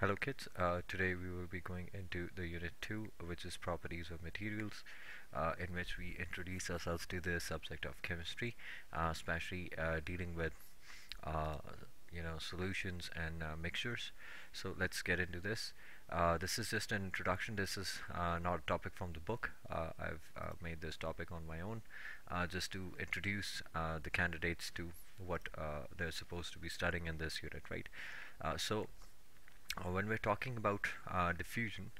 Hello kids, uh, today we will be going into the unit 2 which is properties of materials uh, in which we introduce ourselves to the subject of chemistry uh, especially uh, dealing with uh, you know solutions and uh, mixtures. So let's get into this. This is just an introduction. This is not a topic from the book. I've made this topic on my own just to introduce the candidates to what they're supposed to be studying in this unit right? So when we're talking about uh, diffusion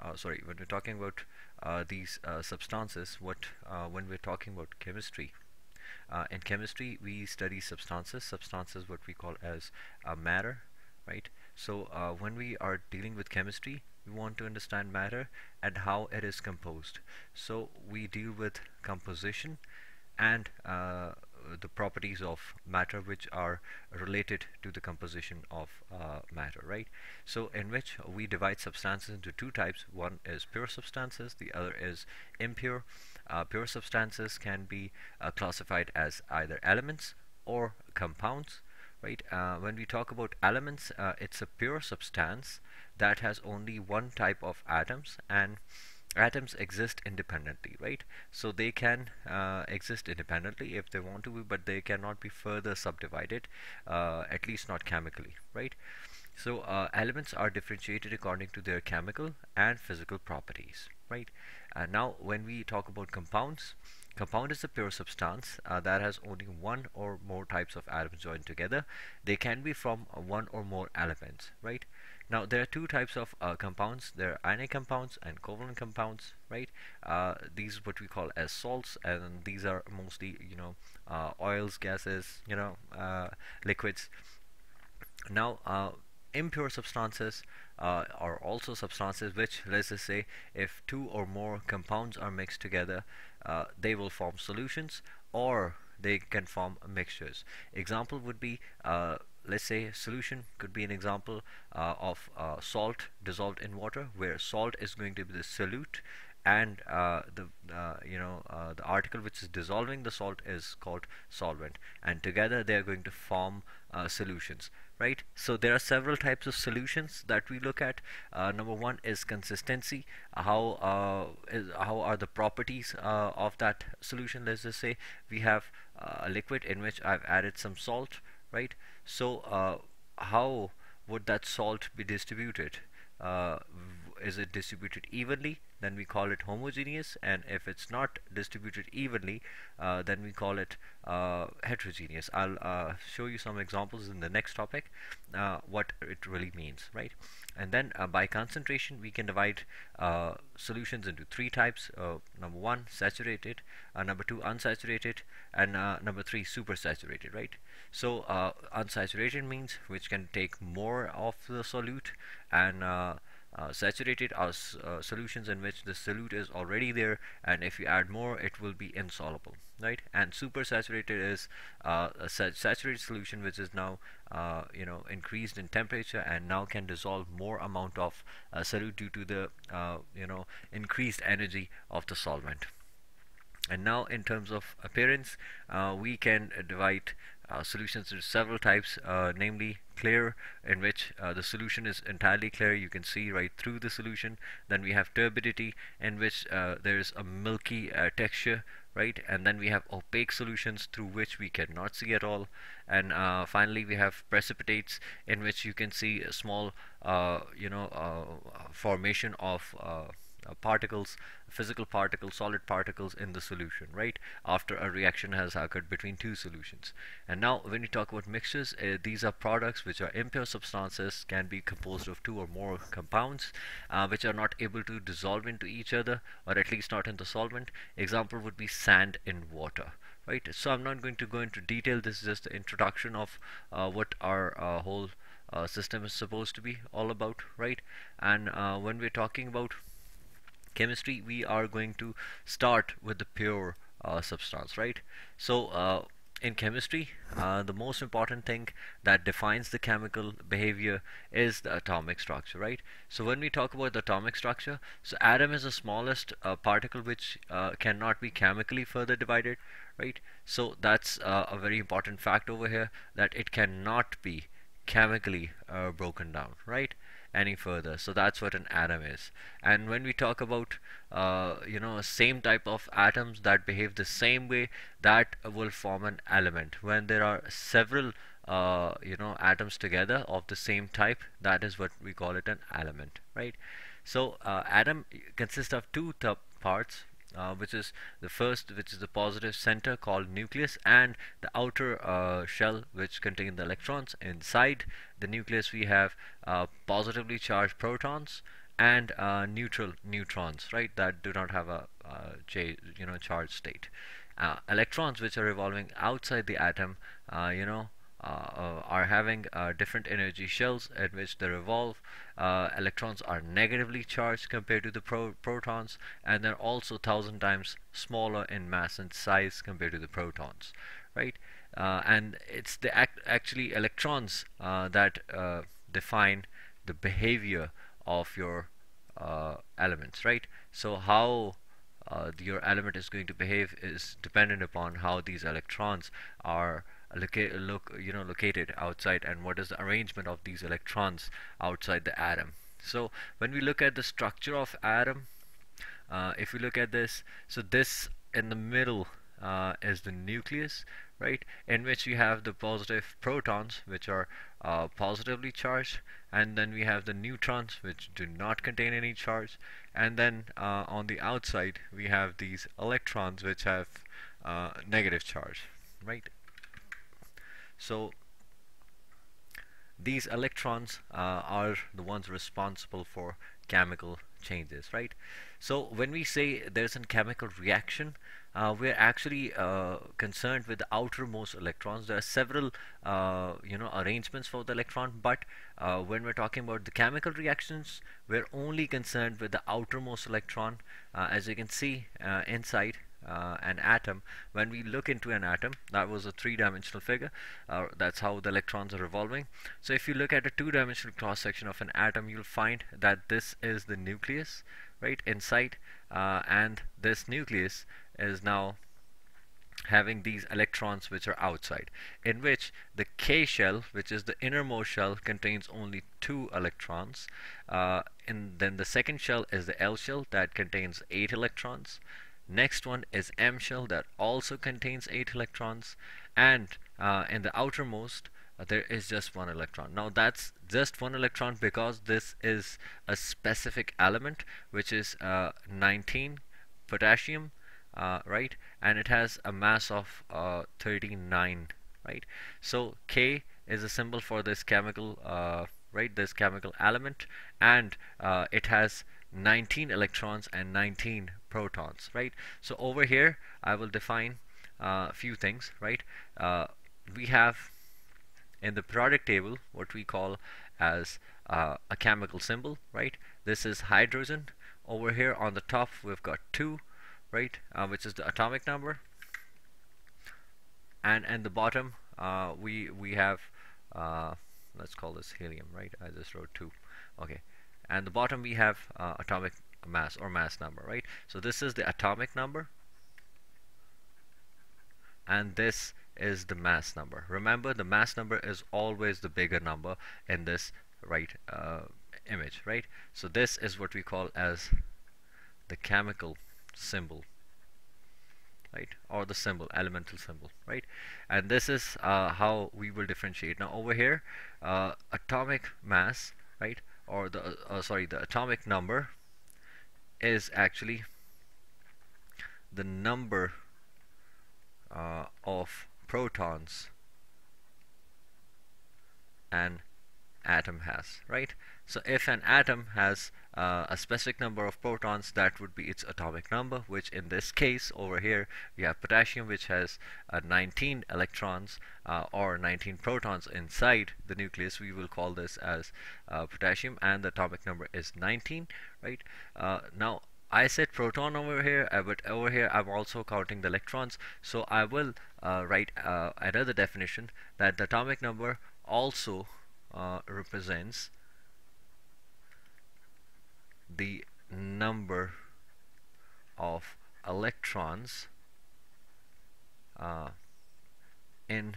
uh, sorry when we're talking about uh, these uh, substances what uh, when we're talking about chemistry in chemistry we study substances. Substances what we call as matter right? So when we are dealing with chemistry we want to understand matter and how it is composed. So we deal with composition and the properties of matter which are related to the composition of uh, matter right? So in which we divide substances into two types. One is pure substances the other is impure. Uh, pure substances can be uh, classified as either elements or compounds right? Uh, when we talk about elements uh, it's a pure substance that has only one type of atoms and atoms exist independently right? So they can uh, exist independently if they want to be but they cannot be further subdivided uh, at least not chemically right? So uh, elements are differentiated according to their chemical and physical properties right? And now when we talk about compounds compound is a pure substance uh, that has only one or more types of atoms joined together. They can be from one or more elements right now there are two types of uh, compounds. There are ionic compounds and covalent compounds, right? Uh, these are what we call as salts, and these are mostly you know uh, oils, gases, you know, uh, liquids. Now uh, impure substances uh, are also substances which, let's just say, if two or more compounds are mixed together, they will form solutions or they can form mixtures. Example would be let's say solution could be an example uh, of uh, salt dissolved in water where salt is going to be the solute and uh, the uh, you know uh, the article which is dissolving the salt is called solvent. And together they are going to form uh, solutions right? So there are several types of solutions that we look at. Number one is consistency. How is, how are the properties of that solution? Let's just say we have a liquid in which I've added some salt right? So uh, how would that salt be distributed? Uh, is it distributed evenly? Then we call it homogeneous and if it's not distributed evenly uh, then we call it uh, heterogeneous. I'll uh, show you some examples in the next topic uh, what it really means right? And then uh, by concentration we can divide uh, solutions into three types. Number one saturated number two unsaturated and number three supersaturated right so unsaturated means which can take more of the solute and uh, saturated are uh, solutions in which the solute is already there and if you add more it will be insoluble right? And super saturated is uh, a saturated solution which is now uh, you know increased in temperature and now can dissolve more amount of uh, solute due to the uh, you know increased energy of the solvent. And now in terms of appearance we can divide uh, solutions into several types uh, namely clear in which uh, the solution is entirely clear. You can see right through the solution. Then we have turbidity in which uh, there is a milky uh, texture right? And then we have opaque solutions through which we cannot see at all. And uh, finally we have precipitates in which you can see a small you know formation of particles, physical particles, solid particles in the solution, right? After a reaction has occurred between two solutions. And now when you talk about mixtures, uh, these are products which are impure substances, can be composed of two or more compounds, uh, which are not able to dissolve into each other, or at least not in the solvent. Example would be sand in water. Right, so I'm not going to go into detail. This is just the introduction of uh, what our uh, whole uh, system is supposed to be all about, right? And when we're talking about chemistry we are going to start with the pure uh, substance right? So uh, in chemistry uh, the most important thing that defines the chemical behavior is the atomic structure right? So when we talk about the atomic structure so atom is the smallest uh, particle which uh, cannot be chemically further divided right? So that's uh, a very important fact over here that it cannot be chemically broken down right any further. So that's what an atom is. And when we talk about uh, you know same type of atoms that behave the same way that will form an element. When there are several uh, you know atoms together of the same type that is what we call it an element right? So uh, atom consists of two parts uh, which is the first which is the positive center called nucleus and the outer uh, shell which contain the electrons. Inside the nucleus we have uh, positively charged protons and uh, neutral neutrons right that do not have a uh, you know charge state. Uh, electrons which are revolving outside the atom you know are having uh, different energy shells at which they revolve. Uh, electrons are negatively charged compared to the pro protons and they're also thousand times smaller in mass and size compared to the protons right uh, and it's the act actually electrons uh, that uh, define the behavior of your elements right so how your element is going to behave is dependent upon how these electrons are look you know located outside and what is the arrangement of these electrons outside the atom? So when we look at the structure of atom uh, if we look at this so this in the middle uh, is the nucleus right in which we have the positive protons which are uh, positively charged and then we have the neutrons which do not contain any charge and then uh, on the outside we have these electrons which have uh, negative charge right so these electrons uh, are the ones responsible for chemical changes, right? So when we say there's a chemical reaction, uh, we're actually uh, concerned with the outermost electrons. There are several, uh, you know, arrangements for the electron, but uh, when we're talking about the chemical reactions, we're only concerned with the outermost electron. Uh, as you can see uh, inside, uh, an atom. When we look into an atom that was a three-dimensional figure. Uh, that's how the electrons are revolving. So if you look at a two-dimensional cross-section of an atom you'll find that this is the nucleus right inside uh, and this nucleus is now having these electrons which are outside in which the K shell which is the innermost shell contains only two electrons. Uh, and then the second shell is the L shell that contains eight electrons Next one is M shell that also contains 8 electrons and uh, in the outermost uh, there is just one electron. Now that's just one electron because this is a specific element which is uh, 19 potassium uh, right? And it has a mass of uh, 39 right? So K is a symbol for this chemical uh, right? This chemical element and it has 19 electrons and 19 protons right? So over here I will define a uh, few things right? Uh, we have in the periodic table what we call as uh, a chemical symbol right? This is hydrogen. Over here on the top we've got 2 right uh, which is the atomic number. And and the bottom uh, we we have uh, let's call this helium right? I just wrote 2 okay and the bottom we have uh, atomic mass or mass number right? So this is the atomic number. And this is the mass number. Remember the mass number is always the bigger number in this right uh, image right? So this is what we call as the chemical symbol right? Or the symbol elemental symbol right? And this is uh, how we will differentiate. Now over here uh, atomic mass right or the uh, uh, sorry the atomic number is actually the number uh, of protons an atom has right? So if an atom has uh, a specific number of protons that would be its atomic number which in this case over here we have potassium which has uh, 19 electrons uh, or 19 protons inside the nucleus. We will call this as uh, potassium and the atomic number is 19 right? Uh, now I said proton over here uh, but over here I'm also counting the electrons. So I will write another definition that the atomic number also represents the number of electrons uh, in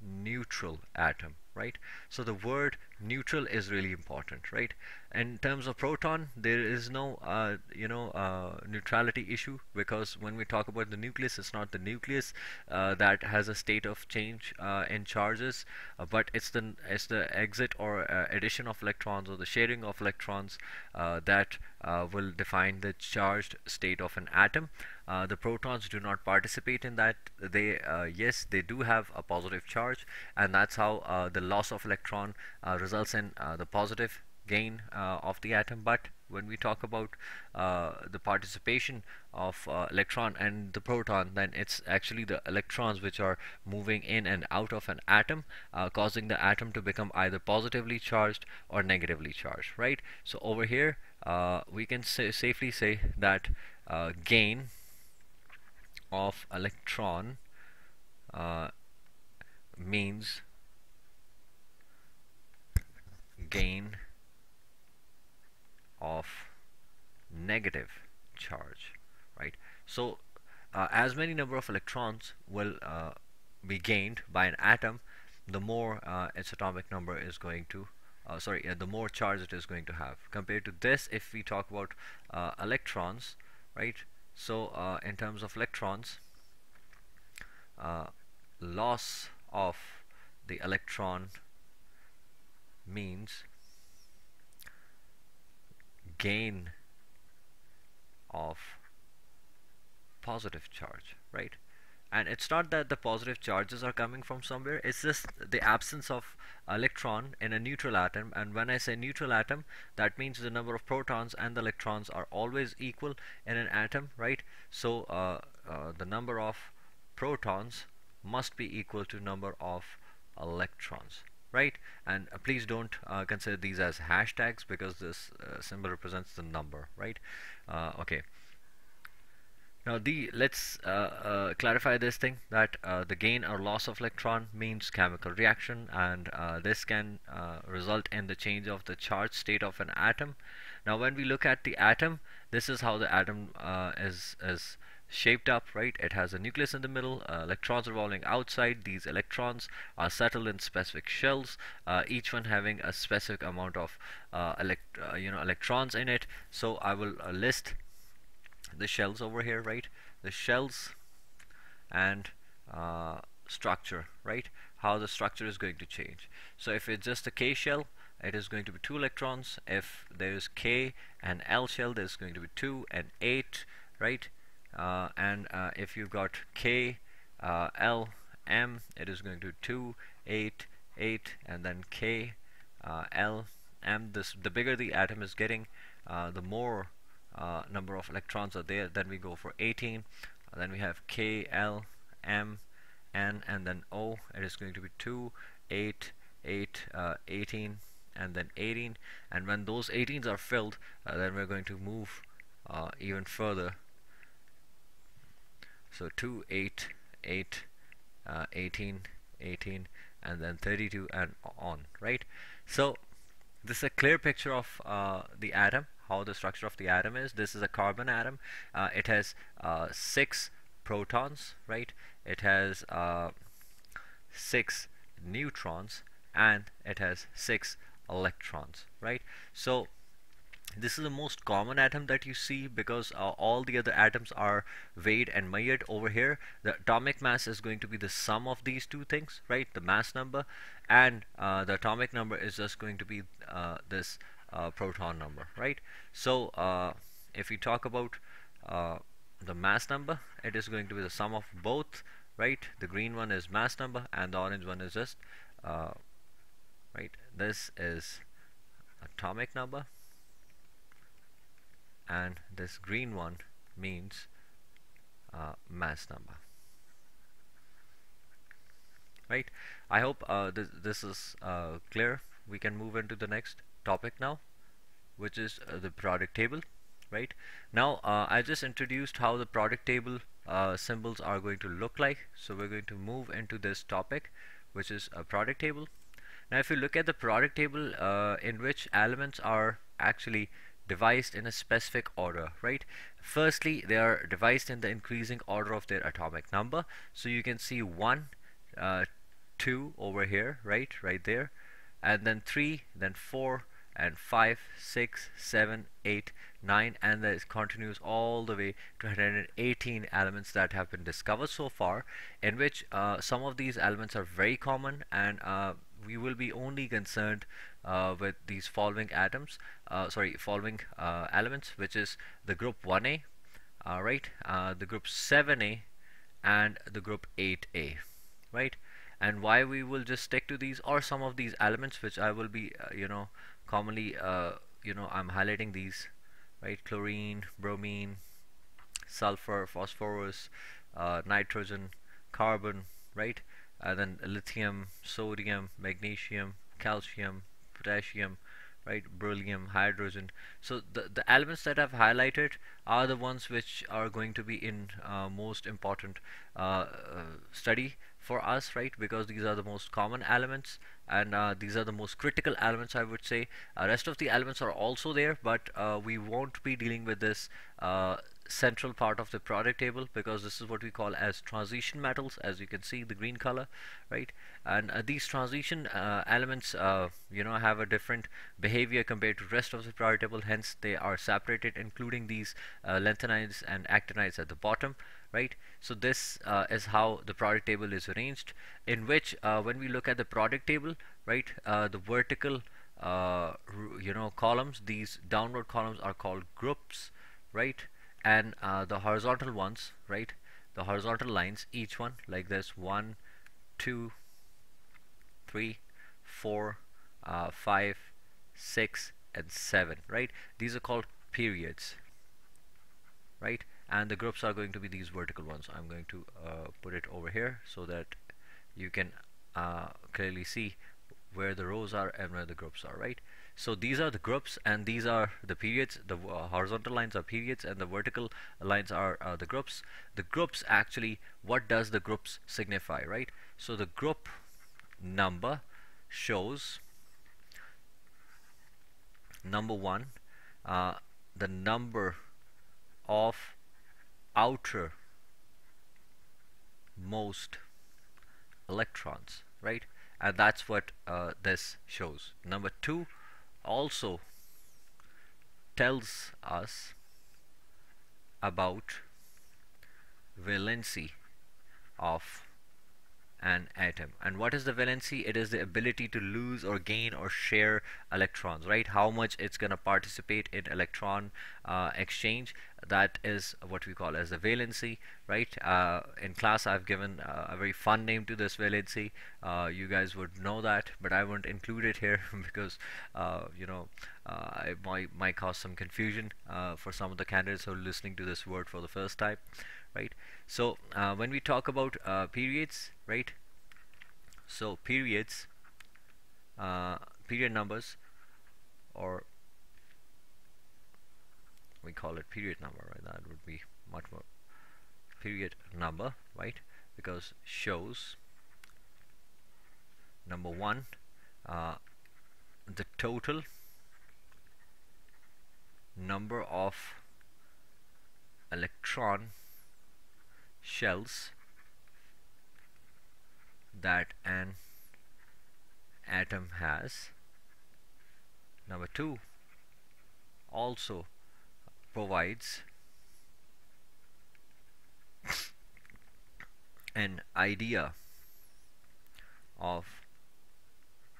neutral atom right? So the word neutral is really important right? In terms of proton there is no uh, you know uh, neutrality issue because when we talk about the nucleus it's not the nucleus uh, that has a state of change uh, in charges uh, but it's the it's the exit or uh, addition of electrons or the sharing of electrons that will define the charged state of an atom. The protons do not participate in that. They yes they do have a positive charge and that's how the loss of electron results in the positive gain uh, of the atom. But when we talk about uh, the participation of uh, electron and the proton then it's actually the electrons which are moving in and out of an atom uh, causing the atom to become either positively charged or negatively charged right? So over here uh, we can safely say that uh, gain of electron means gain of negative charge right? So uh, as many number of electrons will uh, be gained by an atom the more uh, its atomic number is going to uh, sorry uh, the more charge it is going to have. Compared to this if we talk about uh, electrons right? So in terms of electrons loss of the electron means gain of positive charge right? And it's not that the positive charges are coming from somewhere it's just the absence of electron in a neutral atom and when I say neutral atom that means the number of protons and the electrons are always equal in an atom right? So uh, uh, the number of protons must be equal to number of electrons right? And uh, please don't uh, consider these as hashtags because this uh, symbol represents the number right? Uh, okay. Now the let's uh, uh, clarify this thing that the gain or loss of electron means chemical reaction and this can result in the change of the charge state of an atom. Now when we look at the atom this is how the atom is is shaped up right? It has a nucleus in the middle uh, electrons revolving outside. These electrons are settled in specific shells uh, each one having a specific amount of uh, elect uh, you know electrons in it. So I will uh, list the shells over here right? The shells and structure right? How the structure is going to change. So if it's just a K shell it is going to be 2 electrons. If there is K and L shell there's going to be 2 and 8 right uh, and uh, if you've got K uh, L M it is going to 2 8 8 and then K L M. This the bigger the atom is getting the more number of electrons are there. Then we go for 18 then we have K L M N and then O. It is going to be 2 8 8 uh, 18 and then 18 and when those 18s are filled uh, then we're going to move uh, even further so 2 8 8 uh, 18 18 and then 32 and on right? So this is a clear picture of uh, the atom how the structure of the atom is. This is a carbon atom. Uh, it has uh, six protons right? It has uh, six neutrons and it has six electrons right? So this is the most common atom that you see because uh, all the other atoms are weighed and measured over here. The atomic mass is going to be the sum of these two things right? The mass number and uh, the atomic number is just going to be uh, this uh, proton number right? So uh, if we talk about uh, the mass number it is going to be the sum of both right? The green one is mass number and the orange one is just right? This is atomic number and this green one means uh, mass number. Right? I hope uh, this, this is uh, clear. We can move into the next topic now which is uh, the periodic table. Right? Now uh, I just introduced how the periodic table uh, symbols are going to look like. So we're going to move into this topic which is a periodic table. Now if you look at the periodic table in which elements are actually devised in a specific order right? Firstly they are devised in the increasing order of their atomic number. So you can see 1 uh, 2 over here right right there and then 3 then 4 and 5 6 7 8 9 and it continues all the way to 118 elements that have been discovered so far in which uh, some of these elements are very common and uh, we will be only concerned uh, with these following atoms uh, sorry following uh, elements which is the group 1a uh, right the group 7a and the group 8a right? And why we will just stick to these or some of these elements which I will be you know commonly you know I'm highlighting these right? Chlorine bromine sulfur phosphorus uh, nitrogen carbon right? And then lithium sodium magnesium calcium potassium right beryllium hydrogen. So the the elements that I've highlighted are the ones which are going to be in uh, most important uh, uh, study for us right because these are the most common elements and uh, these are the most critical elements I would say. Uh, rest of the elements are also there but uh, we won't be dealing with this uh, central part of the periodic table because this is what we call as transition metals as you can see the green color right? And uh, these transition uh, elements you know have a different behavior compared to rest of the periodic table. Hence they are separated including these lanthanides and actinides at the bottom right? So this uh, is how the periodic table is arranged in which uh, when we look at the periodic table right uh, the vertical uh, you know columns these downward columns are called groups right and uh, the horizontal ones right? The horizontal lines each one like this one two three four uh, five six and seven right? These are called periods right? And the groups are going to be these vertical ones. I'm going to uh, put it over here so that you can uh, clearly see where the rows are and where the groups are right so these are the groups and these are the periods. The uh, horizontal lines are periods and the vertical lines are uh, the groups. The groups actually what does the groups signify right? So the group number shows number one uh, the number of outer most electrons right? And that's what uh, this shows. Number two also tells us about valency of an atom. And what is the valency? It is the ability to lose or gain or share electrons right? How much it's going to participate in electron uh, exchange. That is what we call as the valency right? Uh, in class I've given uh, a very fun name to this valency. Uh, you guys would know that but I won't include it here because uh, you know uh, it might, might cause some confusion for some of the candidates who are listening to this word for the first time right? So uh, when we talk about uh, periods right? So periods uh, period numbers or we call it period number right? That would be much more period number right? Because shows number one uh, the total number of electron shells that an atom has. Number two also provides an idea of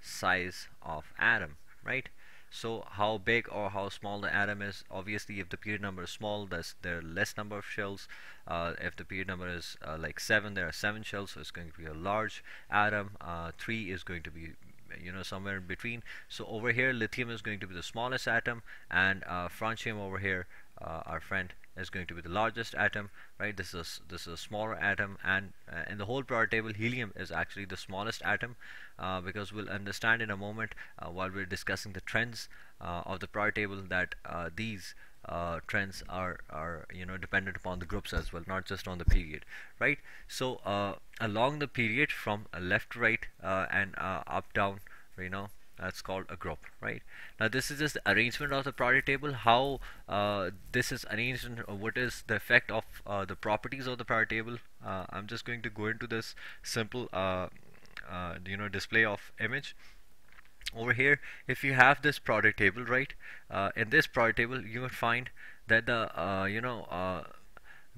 size of atom right so how big or how small the atom is obviously if the period number is small there's there are less number of shells. Uh, if the period number is uh, like 7 there are 7 shells so it's going to be a large atom. Uh, 3 is going to be you know somewhere in between. So over here lithium is going to be the smallest atom and uh, francium over here uh, our friend is going to be the largest atom right? This is this is a smaller atom and uh, in the whole periodic table helium is actually the smallest atom uh, because we'll understand in a moment uh, while we're discussing the trends uh, of the periodic table that uh, these uh, trends are are you know dependent upon the groups as well not just on the period right? So along the period from left to right and up down you know that's called a group right? Now this is just the arrangement of the periodic table how uh, this is arranged and what is the effect of uh, the properties of the periodic table. Uh, I'm just going to go into this simple uh, uh, you know display of image. Over here if you have this periodic table right uh, in this periodic table you would find that the uh, you know uh,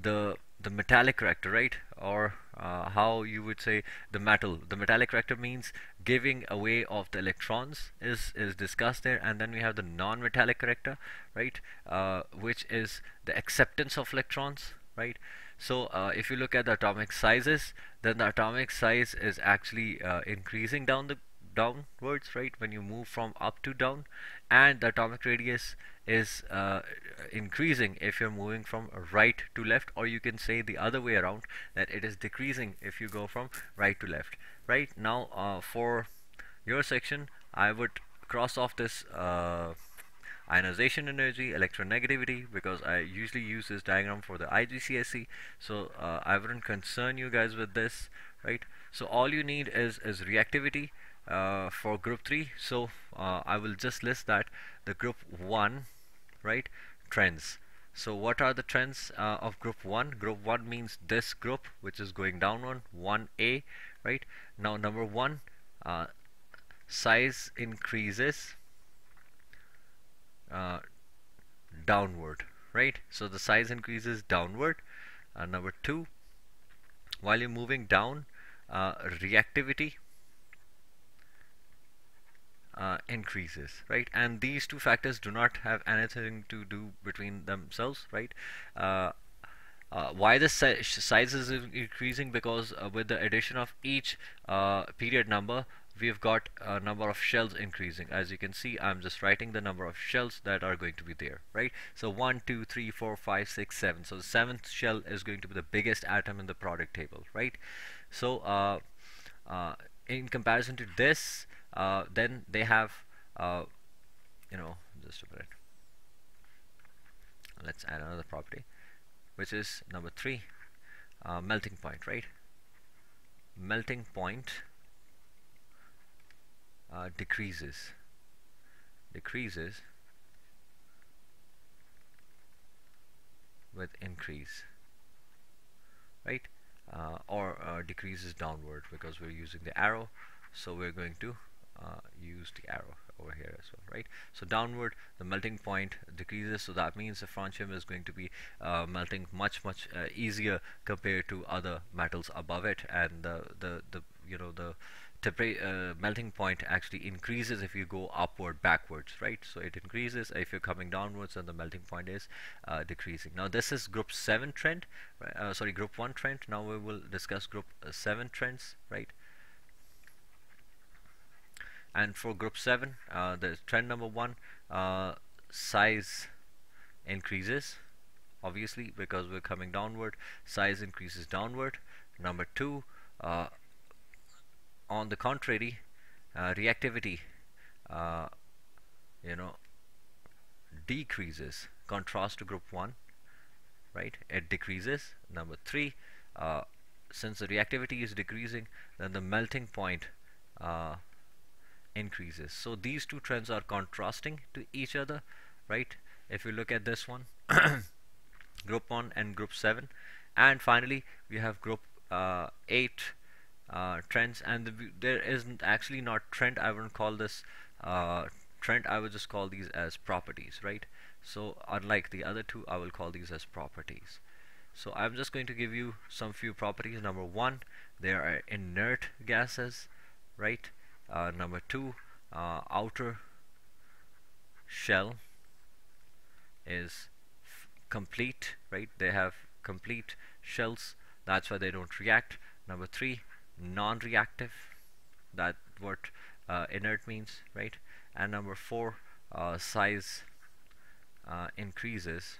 the the metallic character right or uh, how you would say the metal the metallic character means giving away of the electrons is is discussed there. And then we have the non-metallic character right uh, which is the acceptance of electrons right? So uh, if you look at the atomic sizes then the atomic size is actually uh, increasing down the downwards right? When you move from up to down and the atomic radius is uh, increasing if you're moving from right to left or you can say the other way around that it is decreasing if you go from right to left right? Now uh, for your section I would cross off this uh, ionization energy electronegativity because I usually use this diagram for the IGCSE so uh, I wouldn't concern you guys with this right? So all you need is is reactivity uh, for group 3 so uh, I will just list that the group 1 right trends. So what are the trends uh, of group 1 group 1 means this group which is going down on 1a right? Now number 1 uh, size increases uh, downward right? So the size increases downward. Uh, number 2 while you're moving down reactivity uh, increases right? And these two factors do not have anything to do between themselves right? Uh, uh, why the si size is increasing? Because uh, with the addition of each uh, period number we've got a number of shells increasing. As you can see I'm just writing the number of shells that are going to be there right? So 1 2 3 4 5 6 7 so the seventh shell is going to be the biggest atom in the periodic table right? So uh, in comparison to this uh, then they have uh, you know just a minute. Let's add another property which is number three uh, melting point right? Melting point uh, decreases decreases with increase right? Uh, or uh, decreases downward because we're using the arrow. So we're going to uh, use the arrow over here as well right? So downward the melting point decreases. So that means the francium is going to be uh, melting much much uh, easier compared to other metals above it. And the the, the you know the uh, melting point actually increases if you go upward backwards right? So it increases if you're coming downwards and the melting point is uh, decreasing. Now this is group 7 trend uh, sorry group 1 trend. Now we will discuss group uh, 7 trends right and for group 7 uh, the trend number 1 uh, size increases obviously because we're coming downward. Size increases downward. Number 2 uh, on the contrary uh, reactivity uh, you know decreases. Contrast to group 1 right? It decreases. Number 3 uh, since the reactivity is decreasing then the melting point increases. So these two trends are contrasting to each other right? If you look at this one group 1 and group 7 and finally we have group uh, 8 uh, trends. And the, there isn't actually not trend. I wouldn't call this uh, trend. I would just call these as properties right? So unlike the other two I will call these as properties. So I'm just going to give you some few properties. Number one they are inert gases right uh, number two uh, outer shell is complete right? They have complete shells. That's why they don't react. Number three non-reactive. That what uh, inert means right? And number four uh, size uh, increases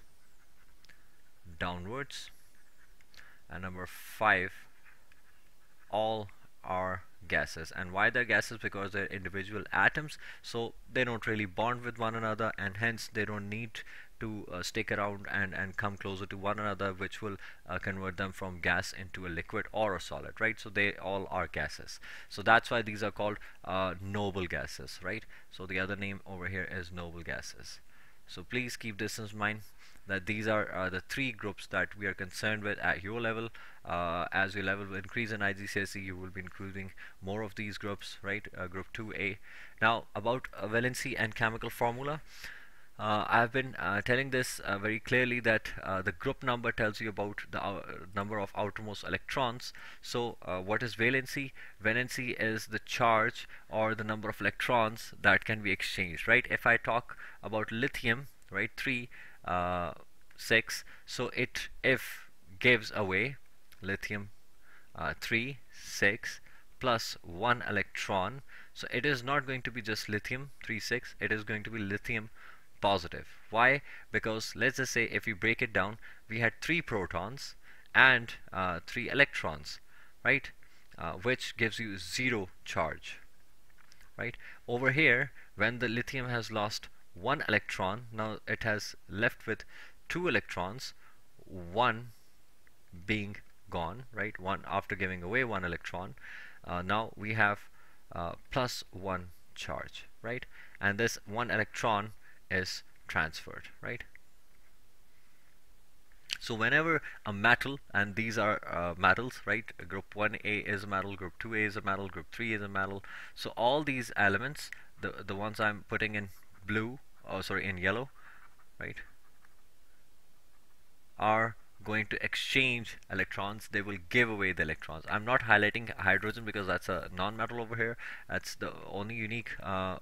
downwards. And number five all are gases and why they're gases because they're individual atoms so they don't really bond with one another and hence they don't need to uh, stick around and and come closer to one another which will uh, convert them from gas into a liquid or a solid right? So they all are gases. So that's why these are called uh, noble gases right? So the other name over here is noble gases. So please keep this in mind that these are uh, the three groups that we are concerned with at your level. Uh, as your level will increase in IGCSE you will be including more of these groups right? Uh, group 2a now about valency and chemical formula. Uh, I've been uh, telling this uh, very clearly that the group number tells you about the number of outermost electrons. So what is valency? Valency is the charge or the number of electrons that can be exchanged right? If I talk about lithium right 3 6 so it if gives away lithium 3 6 plus 1 electron so it is not going to be just lithium 3 6 it is going to be lithium positive. Why? Because let's just say if you break it down, we had three protons and uh, three electrons, right? Uh, which gives you zero charge, right? Over here, when the lithium has lost one electron, now it has left with two electrons, one being gone, right? One after giving away one electron. Uh, now we have uh, plus one charge, right? And this one electron is transferred right so whenever a metal and these are uh, metals right group 1a is a metal group 2a is a metal group 3 is a metal so all these elements the the ones I'm putting in blue oh sorry in yellow right are going to exchange electrons. They will give away the electrons. I'm not highlighting hydrogen because that's a non-metal over here. That's the only unique uh,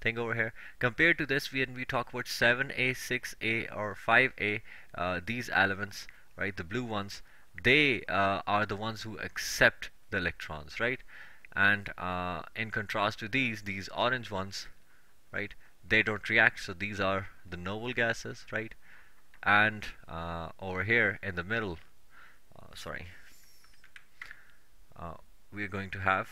thing over here. Compared to this when we talk about 7a 6a or 5a uh, these elements right the blue ones they uh, are the ones who accept the electrons right? And uh, in contrast to these these orange ones right they don't react so these are the noble gases right? And uh, over here in the middle uh, sorry uh, we are going to have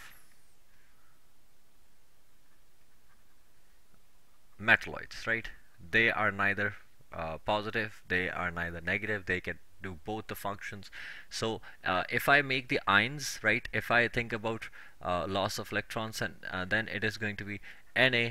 metalloids right? They are neither uh, positive they are neither negative they can do both the functions. So uh, if I make the ions right if I think about uh, loss of electrons and then it is going to be Na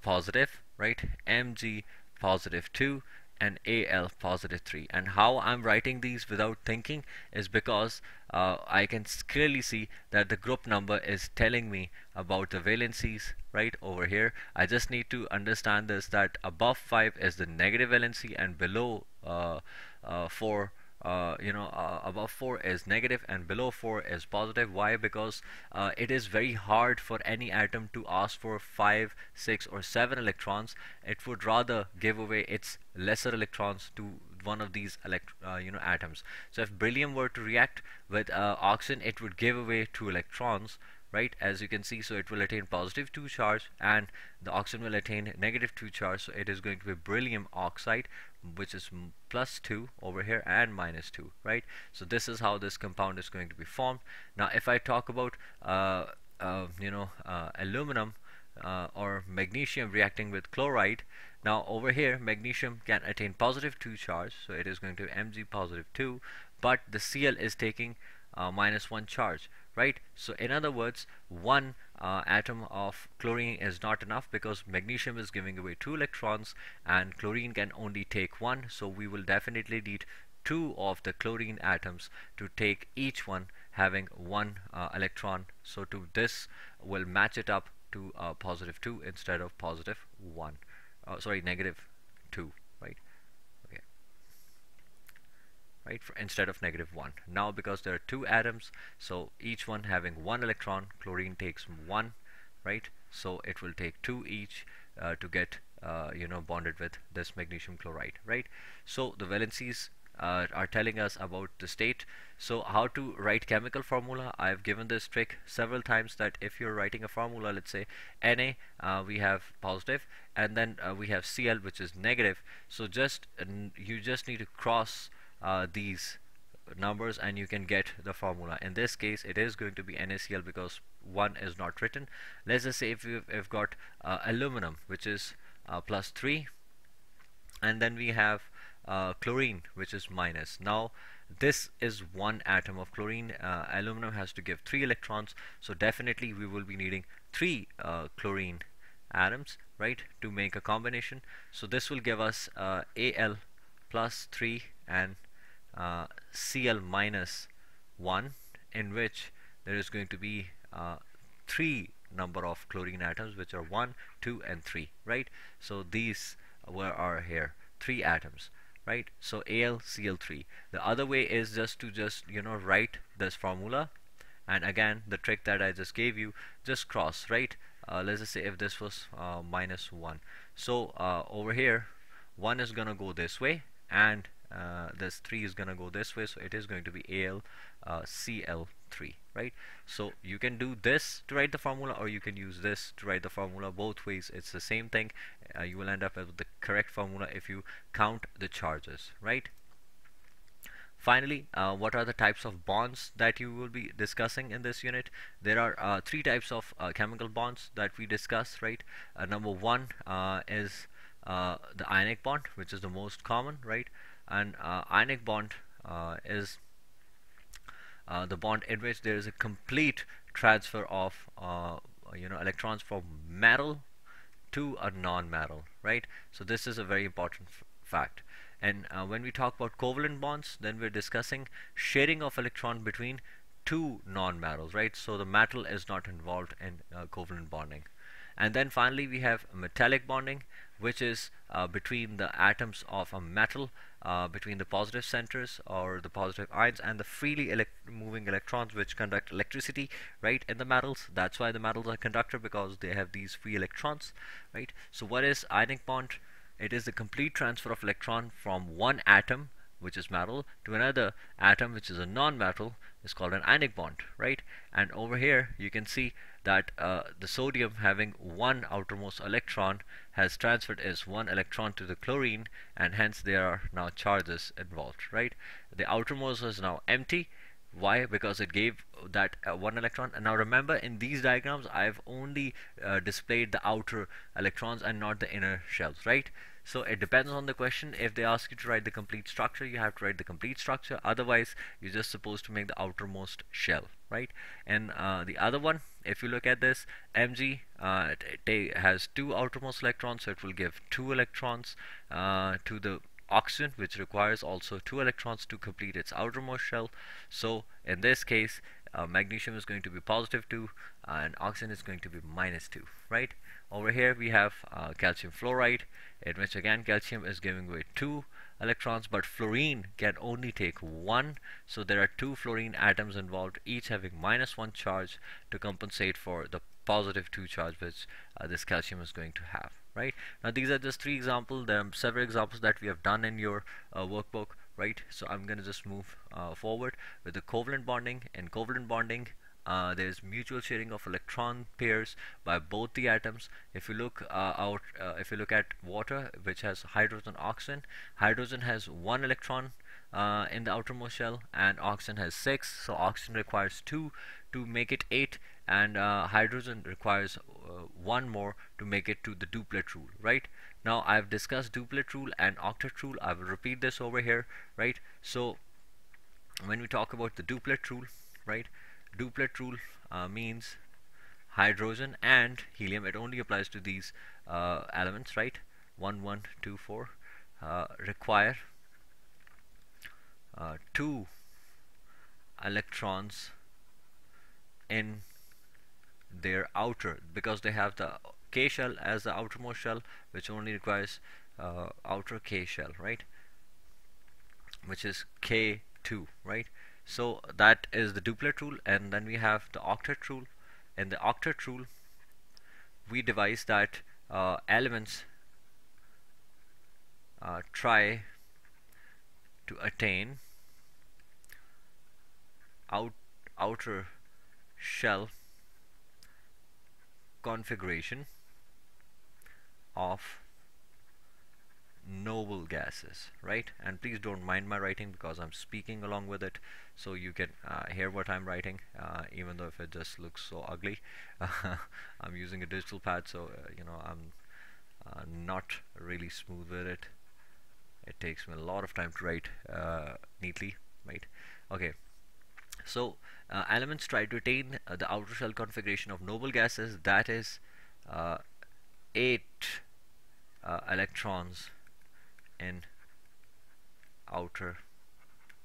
positive right? Mg positive 2 and AL positive 3 and how I'm writing these without thinking is because uh, I can clearly see that the group number is telling me about the valencies right over here. I just need to understand this that above 5 is the negative valency and below uh, uh, 4 uh, you know uh, above 4 is negative and below 4 is positive. Why? Because uh, it is very hard for any atom to ask for 5 6 or 7 electrons. It would rather give away its lesser electrons to one of these uh, you know atoms. So if beryllium were to react with uh, oxygen it would give away two electrons right? As you can see so it will attain positive 2 charge and the oxygen will attain negative 2 charge. So it is going to be beryllium oxide which is plus 2 over here and minus 2 right? So this is how this compound is going to be formed. Now if I talk about uh, uh, you know uh, aluminum uh, or magnesium reacting with chloride now over here magnesium can attain positive 2 charge. So it is going to Mg positive 2 but the Cl is taking uh, minus 1 charge right? So in other words one uh, atom of chlorine is not enough because magnesium is giving away two electrons and chlorine can only take one. So we will definitely need two of the chlorine atoms to take each one having one uh, electron. So to this will match it up to uh, positive 2 instead of positive 1 uh, sorry negative 2 right right instead of negative 1 now because there are two atoms so each one having one electron chlorine takes one right? So it will take two each uh, to get uh, you know bonded with this magnesium chloride right? So the valencies uh, are telling us about the state. So how to write chemical formula? I've given this trick several times that if you're writing a formula let's say Na uh, we have positive and then uh, we have Cl which is negative. So just you just need to cross uh, these numbers and you can get the formula. In this case it is going to be NaCl because one is not written. Let's just say if we've, got uh, aluminum which is uh, plus 3 and then we have uh, chlorine which is minus. Now this is one atom of chlorine. Uh, aluminum has to give three electrons. So definitely we will be needing three uh, chlorine atoms right to make a combination. So this will give us uh, Al plus 3 and uh, Cl minus 1 in which there is going to be uh, 3 number of chlorine atoms which are 1 2 and 3 right? So these were are here three atoms right? So AlCl3 the other way is just to just you know write this formula. And again the trick that I just gave you just cross right? Uh, let's just say if this was uh, minus 1 so uh, over here 1 is gonna go this way and uh, this 3 is gonna go this way so it is going to be AL uh, CL3 right so you can do this to write the formula or you can use this to write the formula both ways it's the same thing uh, you will end up with the correct formula if you count the charges right Finally, uh, what are the types of bonds that you will be discussing in this unit? There are uh, three types of uh, chemical bonds that we discuss, right? Uh, number one uh, is the ionic bond, which is the most common, right? And ionic bond is the bond in which there is a complete transfer of you know electrons from metal to a non-metal, right? So this is a very important fact. And uh, when we talk about covalent bonds, then we're discussing sharing of electron between two non-metals, right? So the metal is not involved in uh, covalent bonding. And then finally we have metallic bonding, which is uh, between the atoms of a metal, uh, between the positive centers or the positive ions and the freely elect moving electrons which conduct electricity, right, in the metals. That's why the metals are conductor because they have these free electrons, right? So what is ionic bond? it is the complete transfer of electron from one atom which is metal to another atom which is a non-metal is called an ionic bond right? And over here you can see that uh, the sodium having one outermost electron has transferred its one electron to the chlorine and hence there are now charges involved right? The outermost is now empty why because it gave that uh, one electron and now remember in these diagrams I've only uh, displayed the outer electrons and not the inner shells right so it depends on the question. If they ask you to write the complete structure, you have to write the complete structure. Otherwise, you're just supposed to make the outermost shell, right? And uh, the other one, if you look at this, Mg uh, has two outermost electrons, so it will give two electrons uh, to the oxygen which requires also two electrons to complete its outermost shell. So in this case uh, magnesium is going to be positive 2 and oxygen is going to be minus 2 right? Over here we have uh, calcium fluoride in which again calcium is giving away two electrons but fluorine can only take one. So there are two fluorine atoms involved each having minus one charge to compensate for the positive two charge which uh, this calcium is going to have right? Now these are just three examples there are several examples that we have done in your uh, workbook right? So I'm gonna just move uh, forward. With the covalent bonding and covalent bonding uh, there is mutual sharing of electron pairs by both the atoms. If you look uh, out uh, if you look at water which has hydrogen oxygen hydrogen has one electron uh, in the outermost shell and oxygen has six. So oxygen requires two to make it eight and uh, hydrogen requires one more to make it to the duplet rule right? Now I've discussed duplet rule and octet rule. I will repeat this over here right? So when we talk about the duplet rule right duplet rule uh, means hydrogen and helium. It only applies to these uh, elements right? 1 1 2 4 uh, require uh, two electrons in their outer because they have the K shell as the outermost shell which only requires uh, outer K shell right? Which is K2 right? So that is the duplet rule and then we have the octet rule. In the octet rule we devise that uh, elements uh, try to attain out outer shell configuration of noble gases right? And please don't mind my writing because I'm speaking along with it so you can uh, hear what I'm writing uh, even though if it just looks so ugly. I'm using a digital pad so uh, you know I'm uh, not really smooth with it. It takes me a lot of time to write uh, neatly right? Okay so uh, elements try to attain the outer shell configuration of noble gases that is eight uh, electrons in outer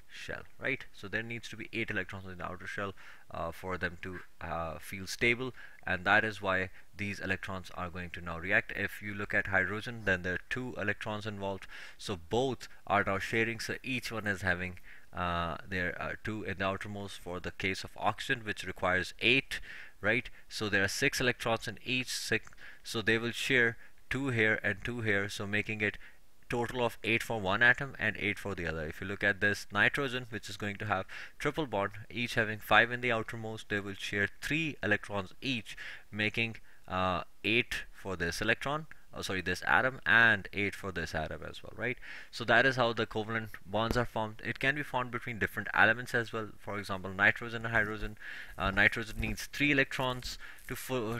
shell right? So there needs to be eight electrons in the outer shell uh, for them to uh, feel stable and that is why these electrons are going to now react. If you look at hydrogen then there are two electrons involved. So both are now sharing so each one is having uh, there are two in the outermost for the case of oxygen which requires eight right so there are six electrons in each six so they will share two here and two here so making it total of 8 for one atom and 8 for the other. If you look at this nitrogen which is going to have triple bond each having 5 in the outermost they will share 3 electrons each making uh, 8 for this electron oh, sorry this atom and 8 for this atom as well right? So that is how the covalent bonds are formed. It can be formed between different elements as well. For example nitrogen and hydrogen. Uh, nitrogen needs 3 electrons to,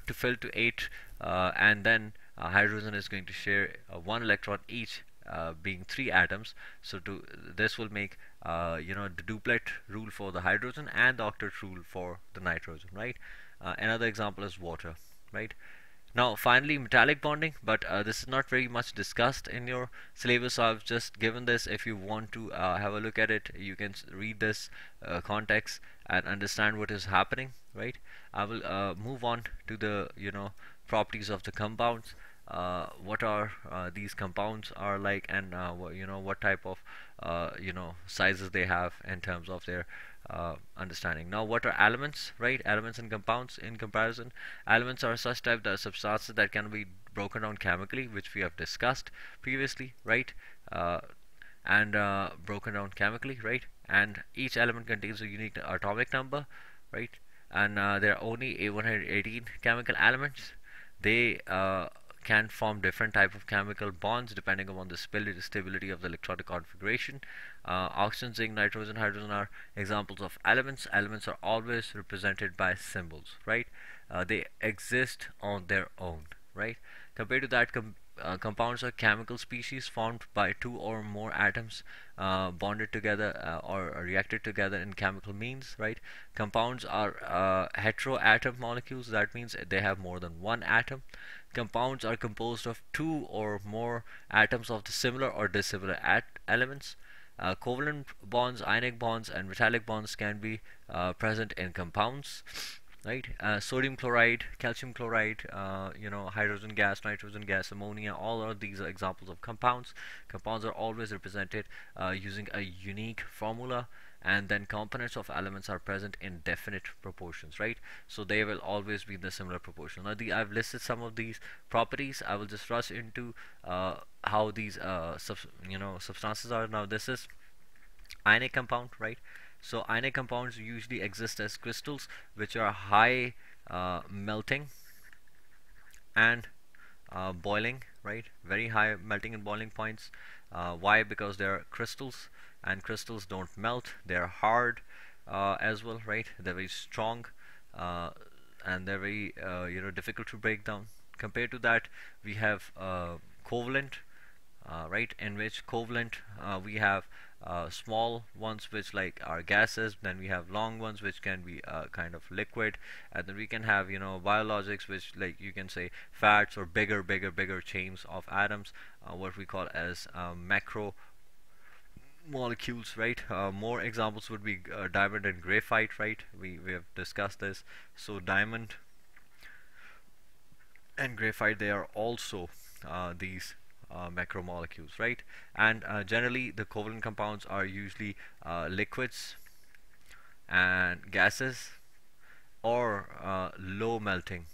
to fill to 8 uh, and then uh, hydrogen is going to share uh, one electron each uh, being three atoms. So to this will make uh, you know the duplet rule for the hydrogen and the octet rule for the nitrogen right? Another example is water right now finally metallic bonding but uh, this is not very much discussed in your syllabus so I've just given this. If you want to uh, have a look at it you can read this context and understand what is happening right? I will move on to the you know properties of the compounds. Uh, what are uh, these compounds are like and uh, you know what type of uh, you know sizes they have in terms of their uh, understanding. Now what are elements right? Elements and compounds in comparison. Elements are such type of substances that can be broken down chemically which we have discussed previously right? Uh, and broken down chemically right? And each element contains a unique atomic number right? And there are only a 118 chemical elements. They can form different type of chemical bonds depending upon the stability of the electronic configuration. Uh, oxygen, zinc, nitrogen, hydrogen are examples of elements. Elements are always represented by symbols, right? Uh, they exist on their own, right? Compared to that, com uh, compounds are chemical species formed by two or more atoms uh, bonded together uh, or reacted together in chemical means right compounds are uh, heteroatom molecules that means they have more than one atom Compounds are composed of two or more atoms of the similar or dissimilar elements. Uh, covalent bonds, ionic bonds, and metallic bonds can be uh, present in compounds. Right, uh, sodium chloride, calcium chloride, uh, you know, hydrogen gas, nitrogen gas, ammonia, all of these are examples of compounds. Compounds are always represented uh, using a unique formula and then components of elements are present in definite proportions right? So they will always be in the similar proportion. Now the I've listed some of these properties. I will just rush into uh, how these uh, you know substances are. Now this is ionic compound right? So ionic compounds usually exist as crystals which are high uh, melting and uh, boiling right? Very high melting and boiling points. Uh, why? Because they're crystals and crystals don't melt. They're hard uh, as well right? They're very strong uh, and they're very uh, you know difficult to break down. Compared to that we have uh, covalent uh, right? In which covalent we have small ones which like are gases. Then we have long ones which can be kind of liquid. And then we can have you know biologics which like you can say fats or bigger bigger bigger chains of atoms what we call as macro molecules right? Uh, more examples would be uh, diamond and graphite right? We, we have discussed this. So diamond and graphite they are also uh, these uh, macromolecules right? And uh, generally the covalent compounds are usually uh, liquids and gases or low melting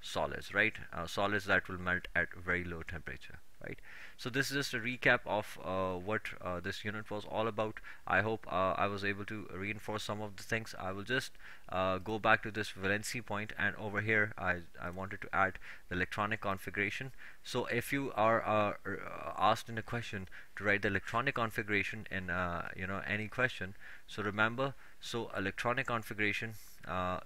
solids right? Solids that will melt at very low temperature right? So this is just a recap of uh, what uh, this unit was all about. I hope uh, I was able to reinforce some of the things. I will just uh, go back to this valency point and over here I, I wanted to add the electronic configuration. So if you are uh, uh, asked in a question to write the electronic configuration in you know any question so remember so electronic configuration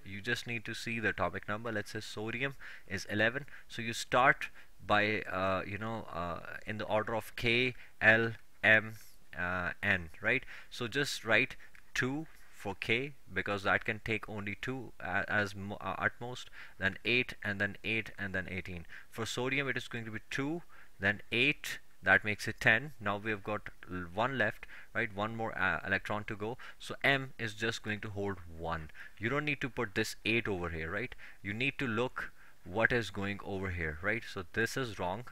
you just need to see the atomic number. Let's say sodium is 11 so you start by uh, you know uh, in the order of K L M uh, N right? So just write 2 for K because that can take only 2 uh, as uh, at most then 8 and then 8 and then 18 for sodium it is going to be 2 then 8 that makes it 10 now we have got one left right? One more uh, electron to go. So M is just going to hold one. You don't need to put this 8 over here right? You need to look what is going over here right? So this is wrong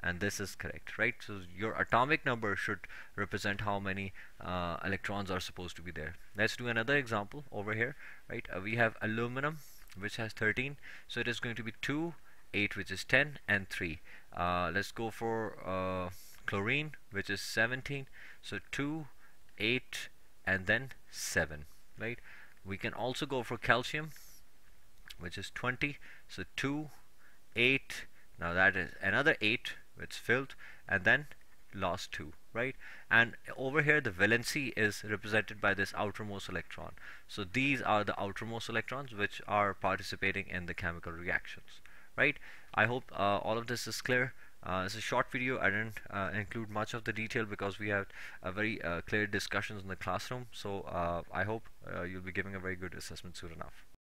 and this is correct right? So your atomic number should represent how many uh, electrons are supposed to be there. Let's do another example over here right? Uh, we have aluminum which has 13 so it is going to be 2 8 which is 10 and 3 uh, let's go for uh, chlorine which is 17 so 2 8 and then 7 right? We can also go for calcium which is 20 so 2 8 now that is another 8 it's filled and then lost 2 right? And over here the valency is represented by this outermost electron. So these are the outermost electrons which are participating in the chemical reactions right? I hope uh, all of this is clear. Uh, it's a short video. I didn't uh, include much of the detail because we have a very uh, clear discussions in the classroom. So uh, I hope uh, you'll be giving a very good assessment soon enough